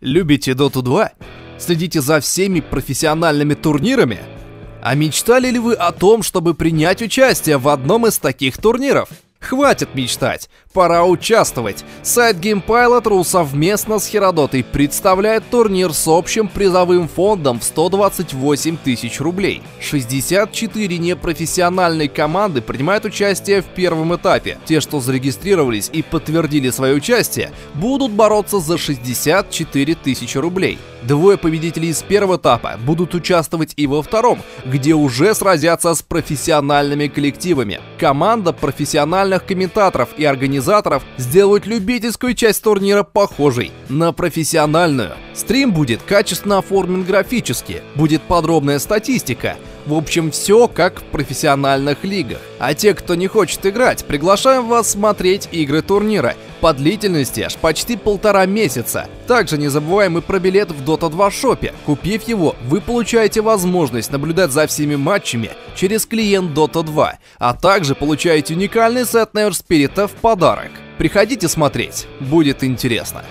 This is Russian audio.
Любите Dota 2? Следите за всеми профессиональными турнирами? А мечтали ли вы о том, чтобы принять участие в одном из таких турниров? Хватит мечтать, пора участвовать. Сайт GamePilot.ru совместно с Херодотой представляет турнир с общим призовым фондом в 128 тысяч рублей. 64 непрофессиональные команды принимают участие в первом этапе. Те, что зарегистрировались и подтвердили свое участие, будут бороться за 64 тысячи рублей. Двое победителей из первого этапа будут участвовать и во втором, где уже сразятся с профессиональными коллективами. Команда профессиональных комментаторов и организаторов сделают любительскую часть турнира похожей на профессиональную. Стрим будет качественно оформлен графически, будет подробная статистика, в общем, все как в профессиональных лигах. А те, кто не хочет играть, приглашаем вас смотреть игры турнира по длительности аж почти полтора месяца. Также не забываем и про билет в Dota 2 шопе. Купив его, вы получаете возможность наблюдать за всеми матчами через клиент Dota 2, а также получаете уникальный сет Never Spirit в подарок. Приходите смотреть, будет интересно.